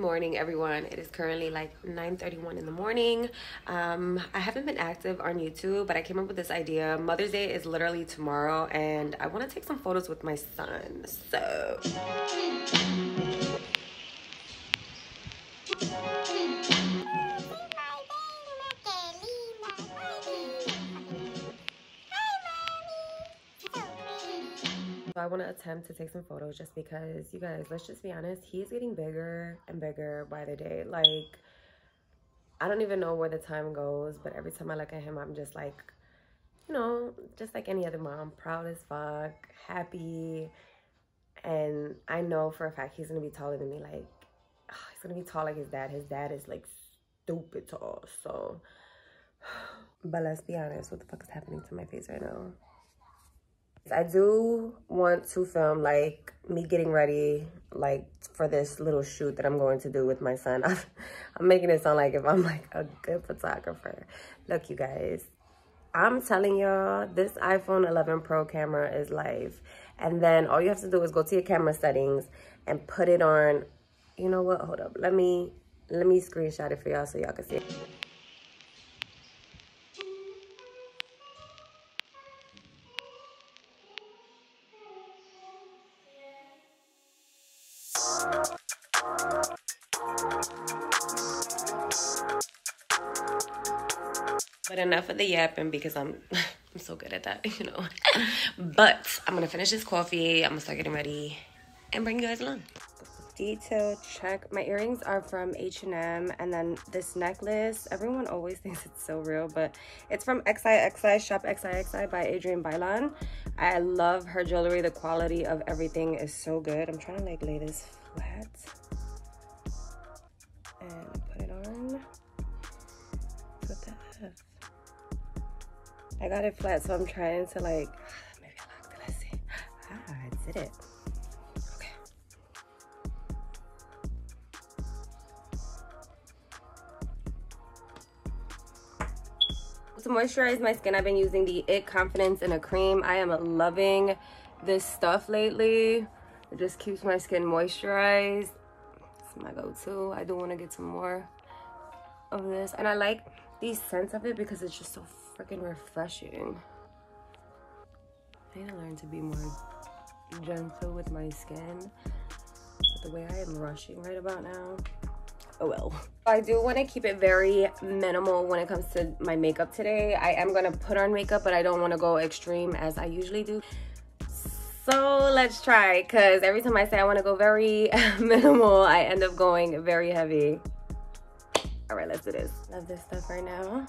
morning everyone. It is currently like 9:31 in the morning. Um i haven't been active on youtube but i came up with this idea. Mother's day is literally tomorrow and i want to take some photos with my son so So I want to attempt to take some photos just because you guys, let's just be honest, he's getting bigger and bigger by the day. Like, I don't even know where the time goes, but every time I look at him, I'm just like, you know, just like any other mom, proud as fuck, happy. And I know for a fact he's going to be taller than me. Like, oh, he's going to be tall like his dad. His dad is like stupid tall. So, but let's be honest, what the fuck is happening to my face right now? I do want to film like me getting ready like for this little shoot that I'm going to do with my son. I'm, making it sound like if I'm like a good photographer. Look, you guys, I'm telling y'all this iPhone 11 Pro camera is live. And then all you have to do is go to your camera settings and put it on. You know what? Hold up. Let me let me screenshot it for y'all so y'all can see it. But enough of the yapping because I'm I'm so good at that, you know. but I'm gonna finish this coffee. I'm gonna start getting ready and bring you guys along. Detail check. My earrings are from H&M and then this necklace, everyone always thinks it's so real, but it's from XIXI, Shop XIXI by Adrienne Bailon. I love her jewelry. The quality of everything is so good. I'm trying to like lay this flat and put I got it flat, so I'm trying to like, maybe I locked it, let's see. Ah, I did it. Okay. To moisturize my skin, I've been using the IT Confidence in a cream. I am loving this stuff lately. It just keeps my skin moisturized. It's my go-to. I do want to get some more of this. And I like the scent of it because it's just so freaking refreshing. I need to learn to be more gentle with my skin. But the way I am rushing right about now, oh well. I do want to keep it very minimal when it comes to my makeup today. I am going to put on makeup, but I don't want to go extreme as I usually do. So let's try because every time I say I want to go very minimal, I end up going very heavy. All right, let's do this. Love this stuff right now.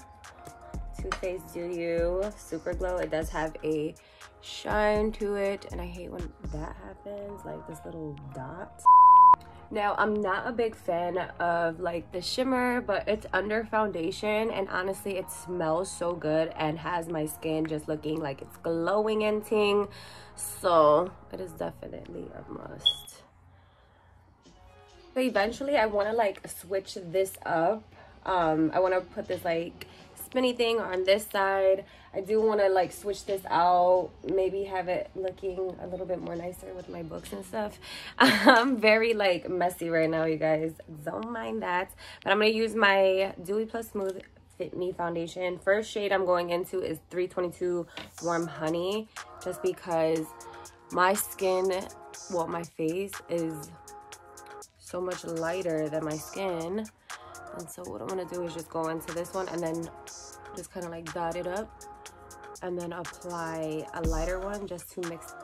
Too Faced You Super Glow. It does have a shine to it and I hate when that happens, like this little dot. Now, I'm not a big fan of like the shimmer, but it's under foundation and honestly, it smells so good and has my skin just looking like it's glowing and ting. So it is definitely a must. But eventually I want to like switch this up. Um, I want to put this like spinny thing on this side. I do want to like switch this out, maybe have it looking a little bit more nicer with my books and stuff. I'm very like messy right now, you guys. Don't mind that. But I'm going to use my Dewy Plus Smooth Fit Me foundation. First shade I'm going into is 322 Warm Honey, just because my skin, well, my face is so much lighter than my skin. And so what I'm to do is just go into this one and then just kind of like dot it up and then apply a lighter one just to mix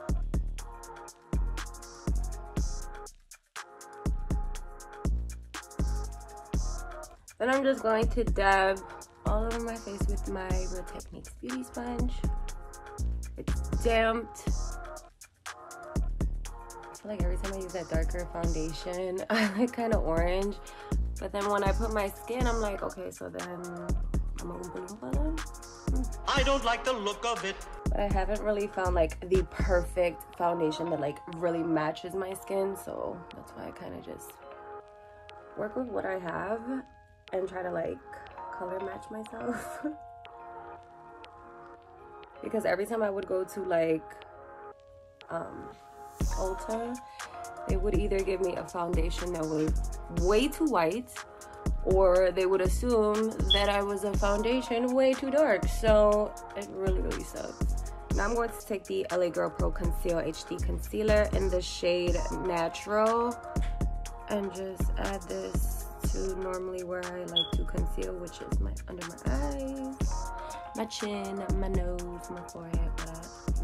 then I'm just going to dab all over my face with my Real Techniques beauty sponge. It's damped. I feel like every time I use that darker foundation I like kind of orange but then when I put my skin I'm like okay so then I don't like the look of it. But I haven't really found like the perfect foundation that like really matches my skin. So that's why I kind of just work with what I have and try to like color match myself. because every time I would go to like um Ulta, they would either give me a foundation that was way too white or they would assume that I was a foundation way too dark. So it really, really sucks. Now I'm going to take the LA Girl Pro Conceal HD Concealer in the shade Natural and just add this to normally where I like to conceal, which is my under my eyes, my chin, my nose, my forehead,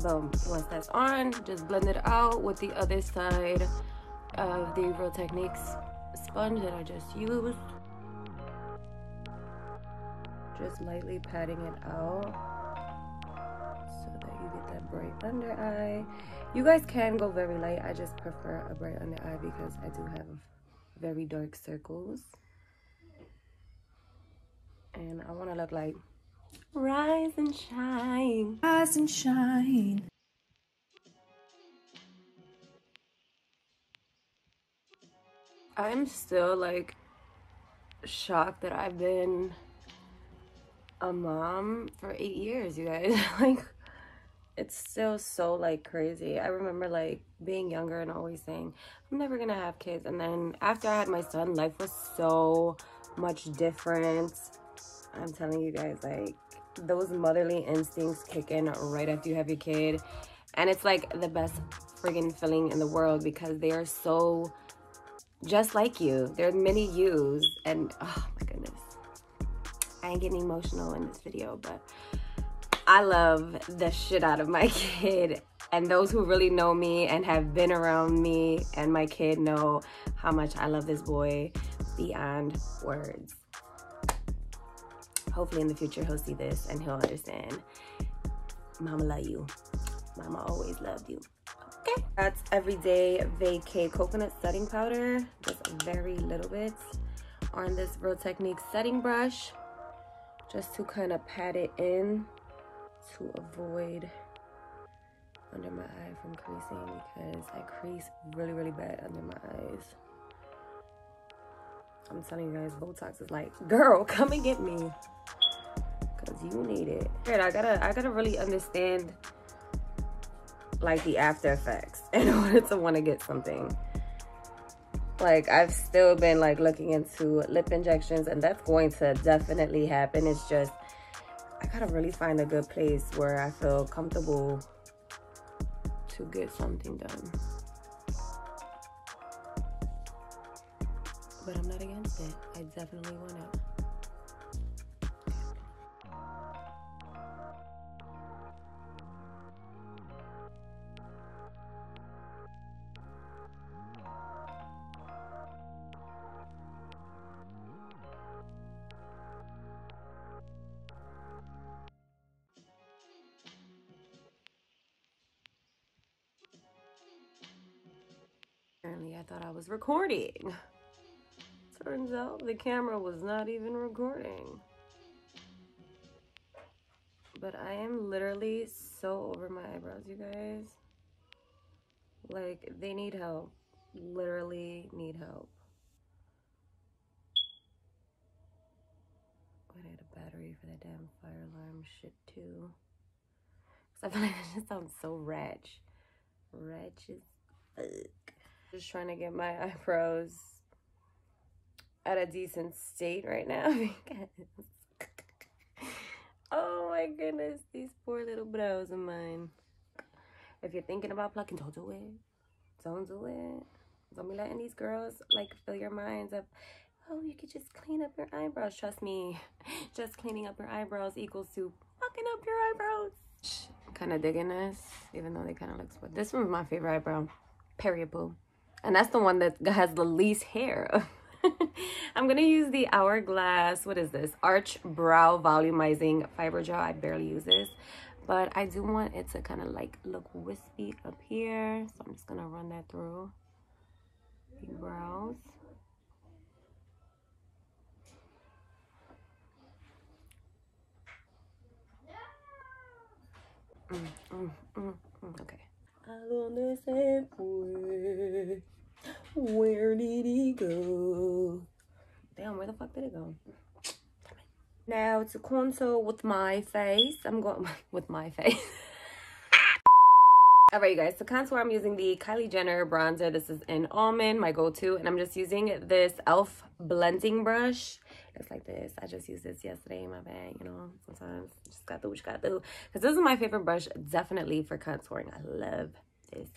Boom. Once that's on, just blend it out with the other side of the Real Techniques sponge that I just used. Just lightly patting it out so that you get that bright under eye. You guys can go very light. I just prefer a bright under eye because I do have very dark circles. And I want to look like rise and shine. Rise and shine. I'm still like shocked that I've been a mom for eight years, you guys. like, it's still so like crazy. I remember like being younger and always saying, I'm never gonna have kids. And then after I had my son, life was so much different. I'm telling you guys, like, those motherly instincts kick in right after you have your kid. And it's like the best friggin' feeling in the world because they are so just like you. They're mini yous. And oh my goodness. I ain't getting emotional in this video, but I love the shit out of my kid. And those who really know me and have been around me and my kid know how much I love this boy beyond words. Hopefully in the future he'll see this and he'll understand. Mama love you. Mama always loved you. Okay. That's Everyday Vacay Coconut Setting Powder. Just very little bit on this Real Technique setting brush just to kind of pat it in to avoid under my eye from creasing because I crease really, really bad under my eyes. I'm telling you guys, Botox is like, girl, come and get me. Cause you need it. I gotta, I gotta really understand like the after effects in order to want to get something like I've still been like looking into lip injections and that's going to definitely happen. It's just, I gotta really find a good place where I feel comfortable to get something done. But I'm not against it. I definitely want it. Apparently I thought I was recording. Turns out the camera was not even recording. But I am literally so over my eyebrows, you guys. Like, they need help. Literally need help. I need a battery for that damn fire alarm shit, too. Because I feel like it just sounds so wretch. Wretch fuck. Just trying to get my eyebrows at a decent state right now because oh my goodness these poor little brows of mine. If you're thinking about plucking don't do it. Don't do it. Don't be letting these girls like fill your minds up. Oh you could just clean up your eyebrows. Trust me just cleaning up your eyebrows equals to plucking up your eyebrows. Kind of digging this even though they kind of look but this one's my favorite eyebrow. Period boo and that's the one that has the least hair I'm going to use the Hourglass, what is this? Arch Brow Volumizing Fiber Gel. I barely use this, but I do want it to kind of like look wispy up here. So I'm just going to run that through the brows. Mm, mm, mm, Where did he go? Damn, where the fuck did it go? Now to contour with my face. I'm going with my face. All right, you guys, so contour, I'm using the Kylie Jenner bronzer. This is in Almond, my go-to, and I'm just using this e.l.f. blending brush. Looks like this. I just used this yesterday in my bag, you know, sometimes just gotta do what you gotta do. Because this is my favorite brush, definitely for contouring. I love this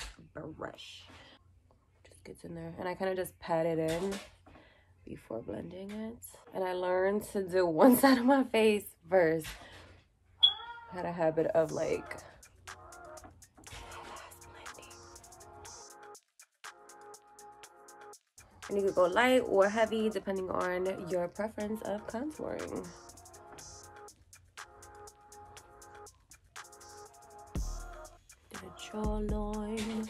brush. Just gets in there, and I kind of just pat it in before blending it. And I learned to do one side of my face first. I had a habit of like And you could go light or heavy depending on your preference of contouring. Jawline.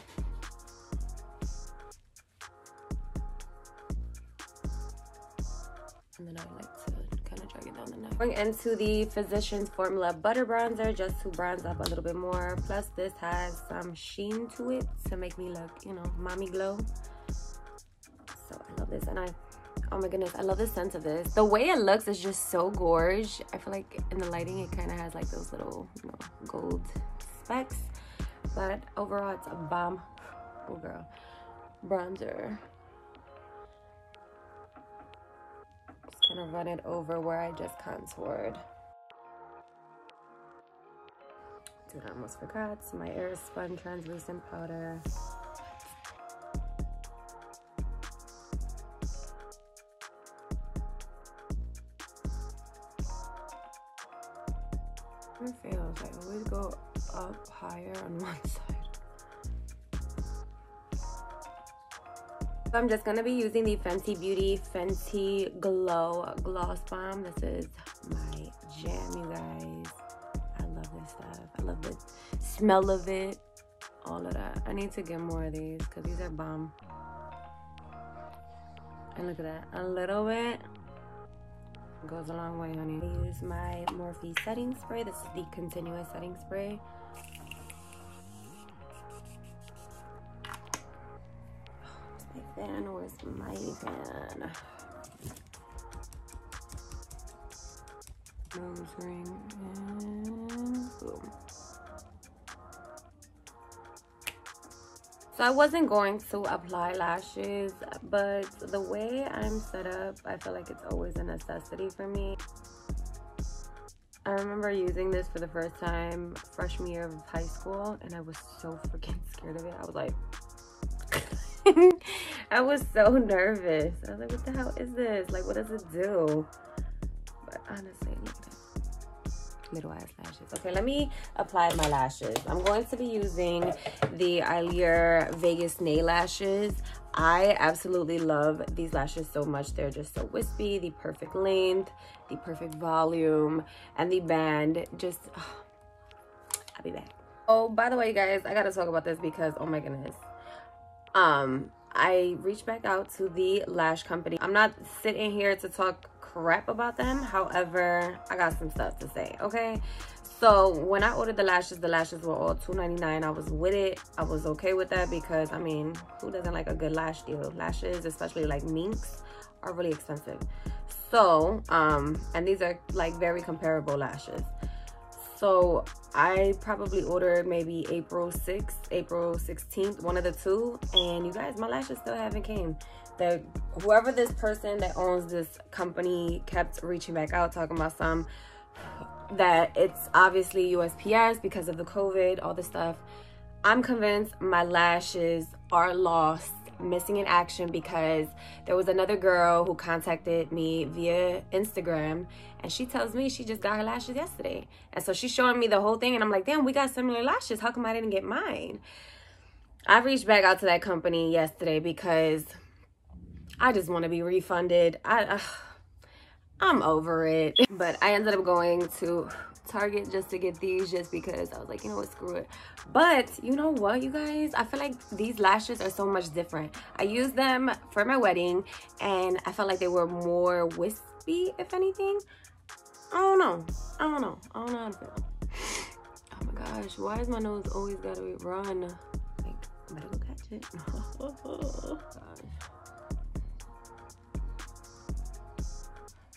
And then I like to kind of drag it down the neck. Going into the Physicians Formula Butter Bronzer just to bronze up a little bit more. Plus this has some sheen to it to make me look, you know, mommy glow this and I oh my goodness I love the scent of this. The way it looks is just so gorge. I feel like in the lighting it kind of has like those little you know gold specks. But overall it's a bomb. Oh girl. Bronzer. Just kind of run it over where I just contoured. Dude, I almost forgot. My Airspun translucent powder fails. I always go up higher on one side. I'm just gonna be using the Fenty Beauty Fenty Glow Gloss Bomb. This is my jam, you guys. I love this stuff. I love the smell of it. All of that. I need to get more of these because these are bomb. And look at that. A little bit goes a long way, honey. I use my Morphe setting spray. This is the continuous setting spray. Where's my fan? Where's my fan? Nose ring and boom. So I wasn't going to apply lashes, but the way I'm set up, I feel like it's always a necessity for me. I remember using this for the first time freshman year of high school, and I was so freaking scared of it. I was like, I was so nervous. I was like, what the hell is this? Like, what does it do? But honestly, at lashes. Okay, let me apply my lashes. I'm going to be using the Eylure Vegas Nay lashes. I absolutely love these lashes so much. They're just so wispy, the perfect length, the perfect volume, and the band just, oh, I'll be back. Oh, by the way, guys, I gotta talk about this because, oh my goodness. Um, I reached back out to the lash company. I'm not sitting here to talk crap about them. However, I got some stuff to say, okay? So when I ordered the lashes, the lashes were all $2.99. I was with it. I was okay with that because, I mean, who doesn't like a good lash deal? Lashes, especially like minks, are really expensive. So, um, and these are like very comparable lashes. So I probably ordered maybe April 6th, April 16th, one of the two. And you guys, my lashes still haven't came that whoever this person that owns this company kept reaching back out talking about some that it's obviously USPS because of the COVID, all this stuff. I'm convinced my lashes are lost, missing in action because there was another girl who contacted me via Instagram and she tells me she just got her lashes yesterday. And so she's showing me the whole thing and I'm like, damn, we got similar lashes. How come I didn't get mine? I reached back out to that company yesterday because I just want to be refunded. I, uh, I'm over it. But I ended up going to Target just to get these just because I was like, you know what, screw it. But you know what, you guys? I feel like these lashes are so much different. I used them for my wedding and I felt like they were more wispy, if anything. I don't know. I don't know. I don't know how to feel. Oh my gosh, why is my nose always gotta be run? Like, better go catch it. oh gosh.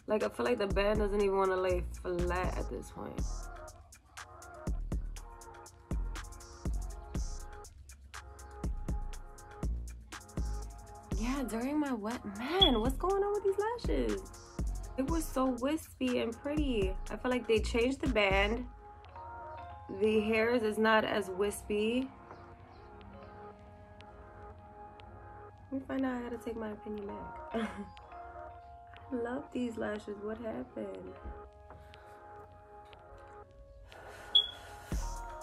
Like, I feel like the band doesn't even want to lay flat at this point. Yeah, during my wet, man, what's going on with these lashes? It was so wispy and pretty. I feel like they changed the band. The hairs is not as wispy. Let me find out how to take my opinion back. love these lashes. What happened?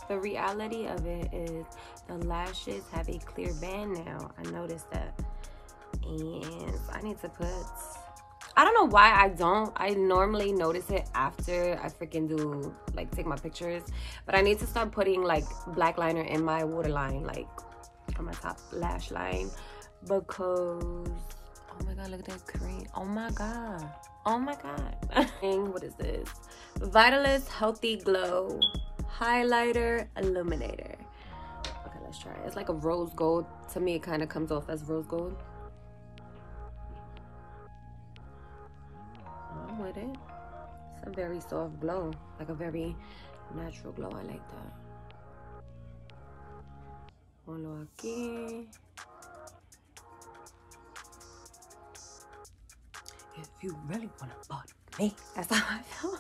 The reality of it is the lashes have a clear band now. I noticed that. And i need to put i don't know why i don't. I normally notice it after i freaking do like take my pictures. But i need to start putting like black liner in my waterline like on my top lash line because god look at that cream oh my god. Oh my god. What is this? Vitalist healthy glow highlighter illuminator. Okay let's try it. It's like a rose gold. To me it kind of comes off as rose gold. I'm with it. It's a very soft glow. Like a very natural glow. I like that. Ponlo aquí you really want to bother me? That's how I feel